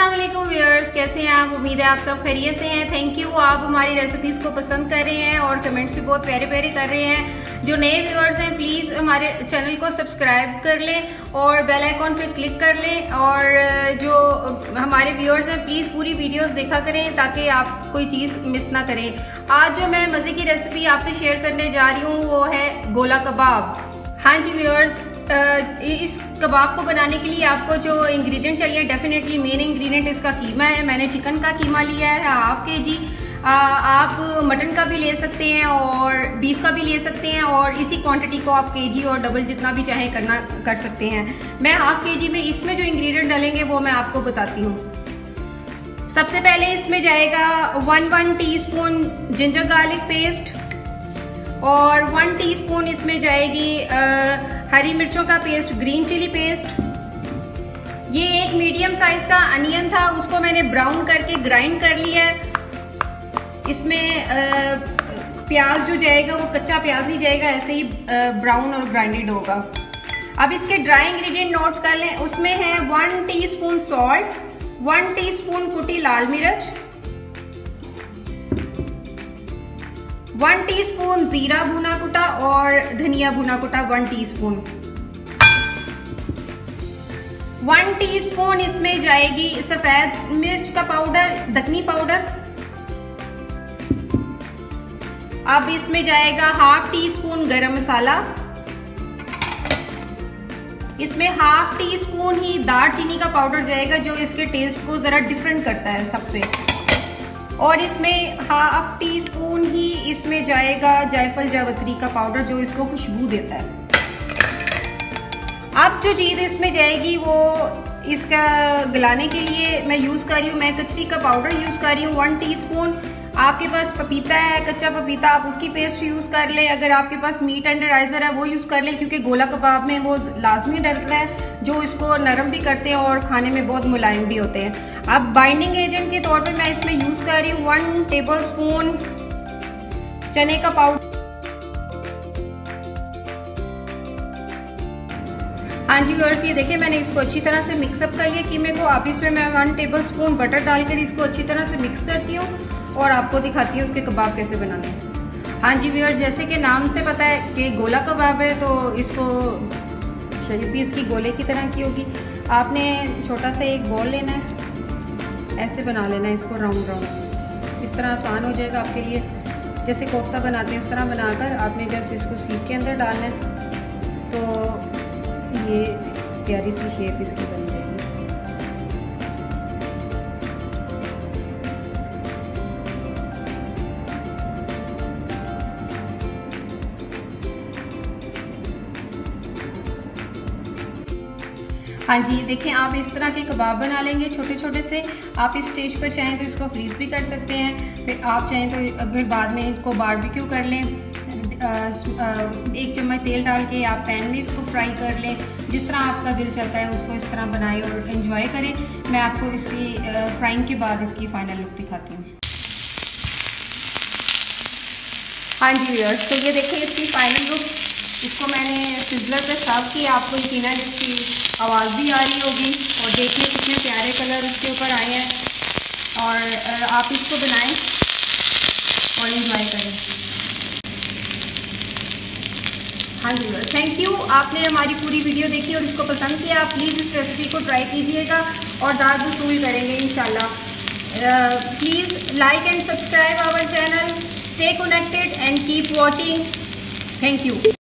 अस्सलाम वालेकुम व्यूअर्स कैसे हैं आप? उम्मीद है आप सब खैरियत से हैं। थैंक यू आप हमारी रेसिपीज़ को पसंद कर रहे हैं और कमेंट्स भी बहुत प्यारे प्यारे कर रहे हैं। जो नए व्यूअर्स हैं प्लीज़ हमारे चैनल को सब्सक्राइब कर लें और बेल आइकॉन पे क्लिक कर लें। और जो हमारे व्यूअर्स हैं प्लीज़ पूरी वीडियोस देखा करें ताकि आप कोई चीज़ मिस ना करें। आज जो मैं मज़े की रेसिपी आपसे शेयर करने जा रही हूँ, वो है गोला कबाब। हाँ जी व्यूअर्स इस कबाब को बनाने के लिए आपको जो इंग्रेडिएंट चाहिए डेफिनेटली मेन इंग्रेडिएंट इसका कीमा है। मैंने चिकन का कीमा लिया है हाफ़ के जी आप मटन का भी ले सकते हैं और बीफ का भी ले सकते हैं और इसी क्वांटिटी को आप केजी और डबल जितना भी चाहे करना, कर सकते हैं। मैं हाफ़ के जी में इसमें जो इंग्रेडिएंट डालेंगे, वो मैं आपको बताती हूँ। सबसे पहले इसमें जाएगा one one teaspoon ginger garlic paste और वन टीस्पून इसमें जाएगी आ, हरी मिर्चों का पेस्ट ग्रीन चिली पेस्ट ये एक मीडियम साइज़ का अनियन था उसको मैंने ब्राउन करके ग्राइंड कर लिया है। इसमें प्याज जो जाएगा वो कच्चा प्याज नहीं जाएगा ऐसे ही ब्राउन और ग्राइंडेड होगा। अब इसके ड्राई इंग्रेडिएंट नोट्स कर लें। उसमें है one teaspoon salt one teaspoon कुटी लाल मिर्च वन टीस्पून जीरा भुना कुटा और धनिया भुना कुटा वन टीस्पून। वन टीस्पून इसमें जाएगी सफ़ेद मिर्च का पाउडर दखनी पाउडर। अब इसमें जाएगा हाफ़ टी स्पून गरम मसाला। इसमें हाफ़ टी स्पून ही दालचीनी का पाउडर जाएगा जो इसके टेस्ट को जरा डिफरेंट करता है सबसे। और इसमें हाफ़ टी स्पून ही इसमें जाएगा जायफल जावत्री का पाउडर जो इसको खुशबू देता है। अब जो चीज़ इसमें जाएगी वो इसका गलाने के लिए मैं यूज़ कर रही हूँ। मैं कचरी का पाउडर यूज़ कर रही हूँ। वन टीस्पून आपके पास पपीता है, कच्चा पपीता, आप उसकी पेस्ट यूज़ कर लें। अगर आपके पास मीट एंडराइजर है, वो यूज़ कर लें, क्योंकि गोला कबाब में वो लाजमी डरता है, जो इसको नरम भी करते हैं और खाने में बहुत मुलायम भी होते हैं। अब बाइंडिंग एजेंट के तौर पर मैं इसमें यूज़ कर रही हूँ वन टेबल स्पून चने का पाउडर हाँ जी वर्स ये देखिए, मैंने इसको अच्छी तरह से मिक्सअप कर लिया। कीमे को आप इसमें मैं वन टेबल स्पून बटर डालकर इसको अच्छी तरह से मिक्स करती हूँ। और आपको दिखाती हूँ उसके कबाब कैसे बनाने हैं। हाँ जी व्यूअर जैसे कि नाम से पता है कि गोला कबाब है तो इसको शरीफ इसकी गोले की तरह की होगी। आपने छोटा सा एक बॉल लेना है। ऐसे बना लेना है इसको राउंड राउंड इस तरह आसान हो जाएगा आपके लिए। जैसे कोफ्ता बनाते हैं, उस तरह बनाकर आपने जैसे इसको सीख के अंदर डालना है। तो ये प्यारी सी शेप इसकी बन हाँ जी देखें आप इस तरह के कबाब बना लेंगे छोटे छोटे से। आप इस स्टेज पर चाहें तो इसको फ्रीज भी कर सकते हैं। फिर आप चाहें तो फिर बाद में इनको बारबेक्यू कर लें। एक चम्मच तेल डाल के आप पैन में इसको फ्राई कर लें। जिस तरह आपका दिल चलता है, उसको इस तरह बनाए और इन्जॉय करें। मैं आपको इसकी फ्राइंग के बाद इसकी फाइनल लुक दिखाती हूँ। हाँ जी तो ये देखें इसकी फाइनल लुक इसको मैंने सिजलर पे सर्व किया। आपको यकीन इसकी आवाज़ भी आ रही होगी। और देखिए कितने प्यारे कलर इसके ऊपर आए हैं। और आप इसको बनाएँ और इन्जॉय करें। हाँ जी थैंक यू आपने हमारी पूरी वीडियो देखी और इसको पसंद किया। प्लीज़ इस रेसिपी को ट्राई कीजिएगा और दाद वसूल करेंगे इन please like and subscribe our channel stay connected and keep watching thank you